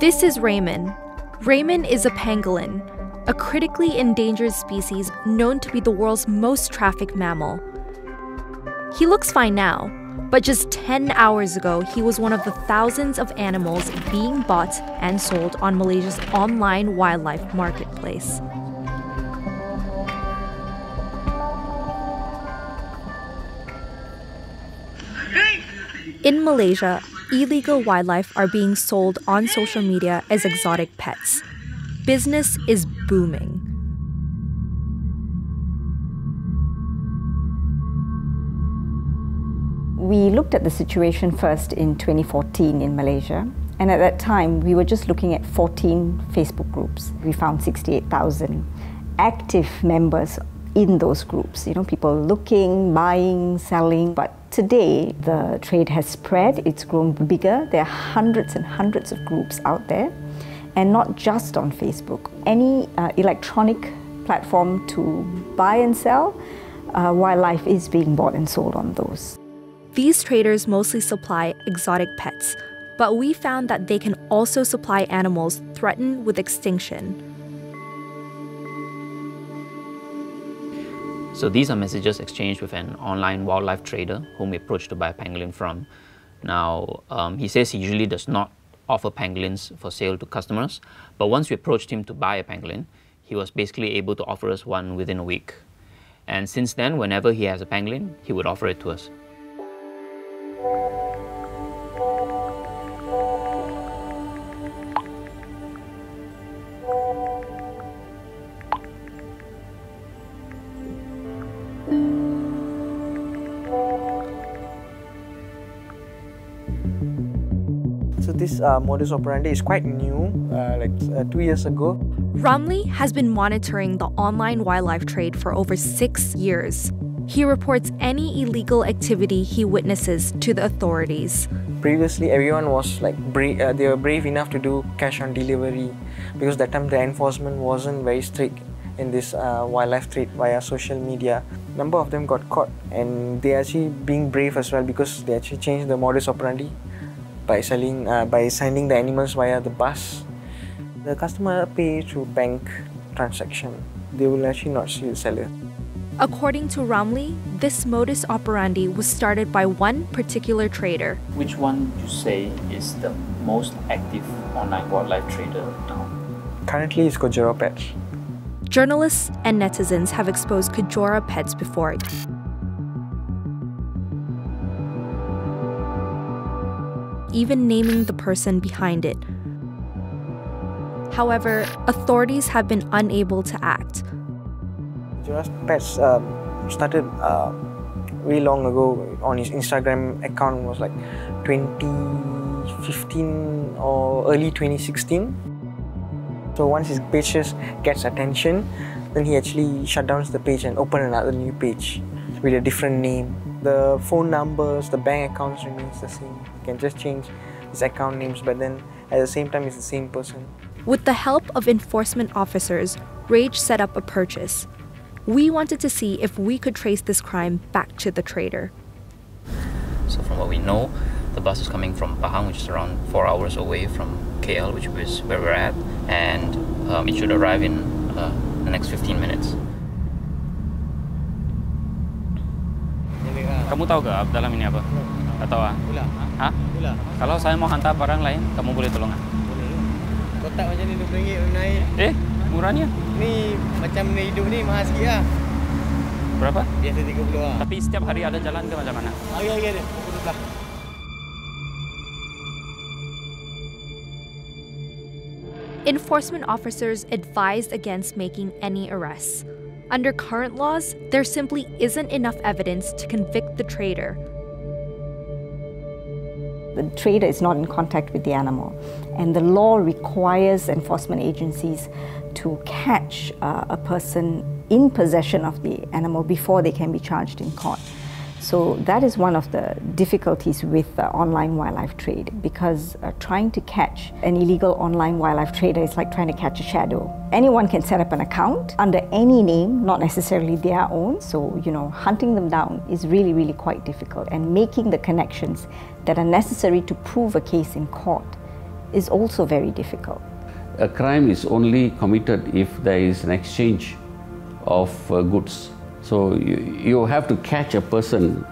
This is Raymond. Raymond is a pangolin, a critically endangered species known to be the world's most trafficked mammal. He looks fine now, but just 10 hours ago, he was one of the thousands of animals being bought and sold on Malaysia's online wildlife marketplace. In Malaysia, illegal wildlife are being sold on social media as exotic pets. Business is booming. We looked at the situation first in 2014 in Malaysia, and at that time we were just looking at 14 Facebook groups. We found 68,000 active members in those groups, you know, people looking, buying, selling, but Today, the trade has spread, it's grown bigger. There are hundreds and hundreds of groups out there, and not just on Facebook. Any uh, electronic platform to buy and sell, uh, wildlife is being bought and sold on those. These traders mostly supply exotic pets, but we found that they can also supply animals threatened with extinction. So these are messages exchanged with an online wildlife trader whom we approached to buy a pangolin from. Now, um, he says he usually does not offer pangolins for sale to customers, but once we approached him to buy a pangolin, he was basically able to offer us one within a week. And since then, whenever he has a pangolin, he would offer it to us. This uh, modus operandi is quite new, uh, like uh, two years ago. Ramli has been monitoring the online wildlife trade for over six years. He reports any illegal activity he witnesses to the authorities. Previously, everyone was like brave, uh, they were brave enough to do cash on delivery because that time the enforcement wasn't very strict in this uh, wildlife trade via social media. Number of them got caught, and they actually being brave as well because they actually changed the modus operandi by selling uh, by sending the animals via the bus. The customer pay through bank transaction. They will actually not see the seller. According to Ramli, this modus operandi was started by one particular trader. Which one you say is the most active online wildlife trader now? Currently, it's Kejora Pets. Journalists and netizens have exposed Kejora pets before. Even naming the person behind it. However, authorities have been unable to act. Joras Pets um, started uh, way long ago on his Instagram account was like 2015 or early 2016. So once his page gets attention, then he actually shut down the page and open another new page with a different name. The phone numbers, the bank accounts remains the same. You can just change his account names, but then at the same time, it's the same person. With the help of enforcement officers, Rage set up a purchase. We wanted to see if we could trace this crime back to the trader. So from what we know, the bus is coming from Pahang, which is around four hours away from KL, which is where we're at, and um, it should arrive in uh, the next 15 minutes. Kamu tahu gak dalam ini apa? Tak tahu ah? Gula. Hah? Gula. Kalau saya mau hantar barang lain, kamu boleh tolong ah? Boleh. Kotak macam ni RM20 naik. Eh, murahnya? Ni macam ni hidup ni mahal sikit lah. Berapa? Biasa RM30 lah. Tapi setiap hari ada jalan ke macam mana? Hari-hari ada. Pukul 12. Enforcement officers advised against making any arrests. Under current laws, there simply isn't enough evidence to convict the trader. The trader is not in contact with the animal, and the law requires enforcement agencies to catch uh, a person in possession of the animal before they can be charged in court. So that is one of the difficulties with uh, online wildlife trade because uh, trying to catch an illegal online wildlife trader is like trying to catch a shadow. Anyone can set up an account under any name, not necessarily their own. So, you know, hunting them down is really, really quite difficult and making the connections that are necessary to prove a case in court is also very difficult. A crime is only committed if there is an exchange of uh, goods. So you, you have to catch a person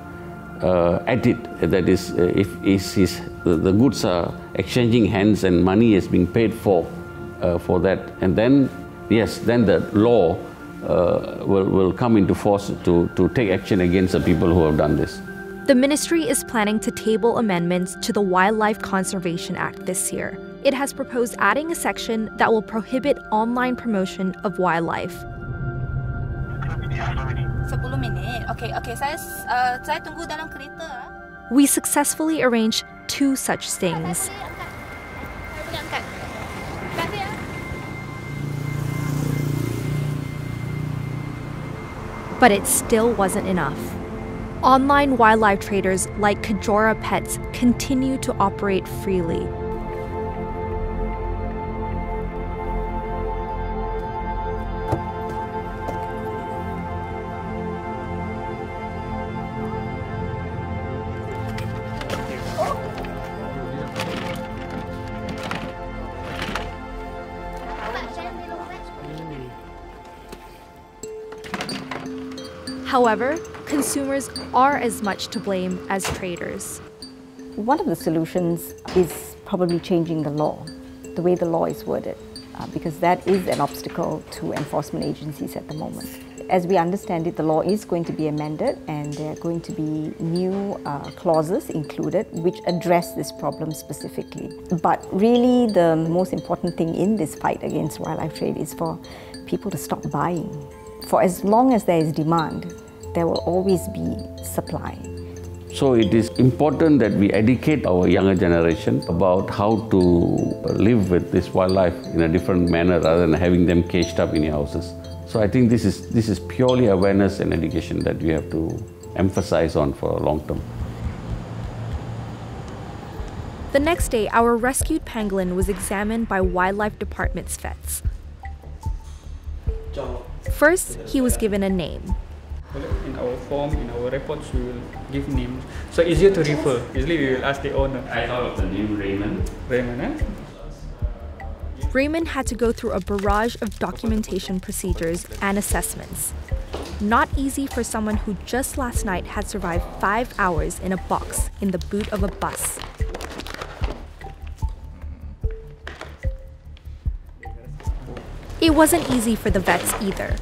uh, at it. That is, uh, if is his, the, goods are exchanging hands and money is being paid for uh, for that, and then yes, then the law uh, will, will come into force to, to take action against the people who have done this. The ministry is planning to table amendments to the Wildlife Conservation Act this year. It has proposed adding a section that will prohibit online promotion of wildlife. 10 minit. Okey, okey. Saya uh, saya tunggu dalam kereta. ah. We successfully arranged two such ya. But it still wasn't enough. Online wildlife traders like Kejora Pets continue to operate freely. However, consumers are as much to blame as traders. One of the solutions is probably changing the law, the way the law is worded, uh, because that is an obstacle to enforcement agencies at the moment. As we understand it, the law is going to be amended and there are going to be new uh, clauses included which address this problem specifically. But really, the most important thing in this fight against wildlife trade is for people to stop buying. For as long as there is demand, there will always be supply. So it is important that we educate our younger generation about how to live with this wildlife in a different manner rather than having them caged up in your houses. So I think this is, this is purely awareness and education that we have to emphasize on for a long term. The next day, our rescued pangolin was examined by Wildlife Department's vets. First, he was given a name. In our form, in our reports, we will give names. So easier to refer. Usually we will ask the owner. I thought of the name Raymond. Raymond, eh? Raymond had to go through a barrage of documentation procedures and assessments. Not easy for someone who just last night had survived five hours in a box in the boot of a bus. It wasn't easy for the vets either.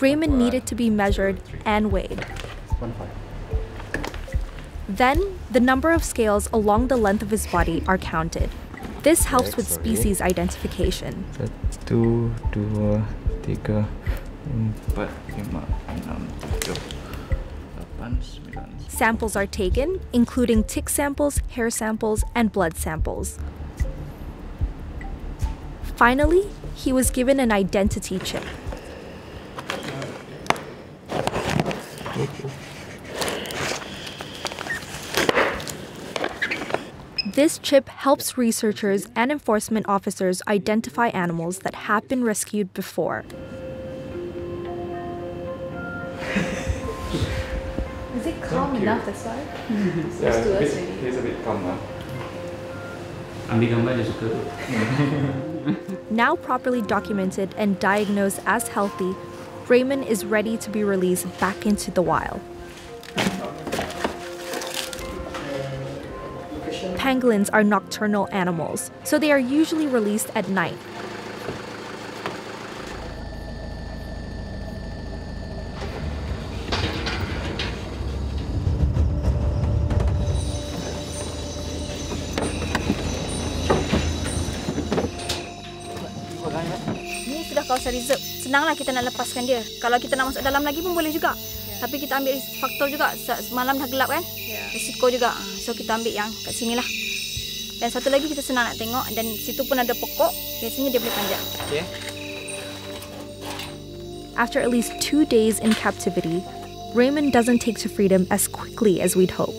Raymond needed to be measured and weighed. Then, the number of scales along the length of his body are counted. This helps with species identification. Satu, dua, tiga, empat, lima, enam, tujuh. Samples are taken, including tick samples, hair samples, and blood samples. Finally, he was given an identity chip. This chip helps researchers and enforcement officers identify animals that have been rescued before. Is it calm enough that's why? Yeah, Close to a bit, already. a bit calm now. Ambil gambar dia suka tu. Now properly documented and diagnosed as healthy, Raymond is ready to be released back into the wild. Pangolins are nocturnal animals, so they are usually released at night. Kawasan reserve. Senanglah kita nak lepaskan dia. Kalau kita nak masuk dalam lagi pun boleh juga. Tapi kita ambil faktor juga. Semalam dah gelap kan? Risiko juga. Ah, So kita ambil yang kat sini lah. Dan satu lagi kita senang nak tengok. Dan situ pun ada pokok. Biasanya dia boleh panjat. Okay. After at least two days in captivity, Raymond doesn't take to freedom as quickly as we'd hope.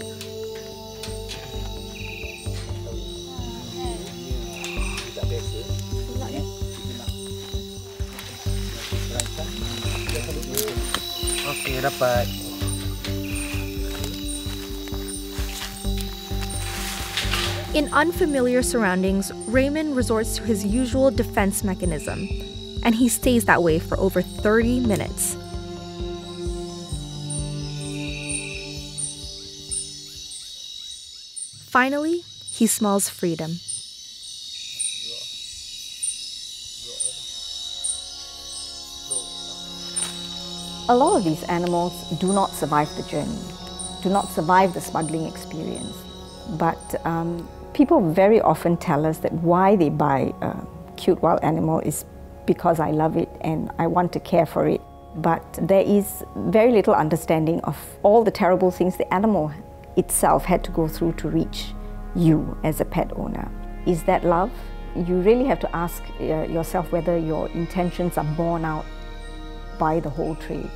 Dapat. In unfamiliar surroundings, Raymond resorts to his usual defense mechanism, and he stays that way for over 30 minutes. Finally, he smells freedom. A lot of these animals do not survive the journey, do not survive the smuggling experience. But um, people very often tell us that why they buy a cute wild animal is because I love it and I want to care for it. But there is very little understanding of all the terrible things the animal itself had to go through to reach you as a pet owner. Is that love? You really have to ask uh, yourself whether your intentions are borne out by the whole trade.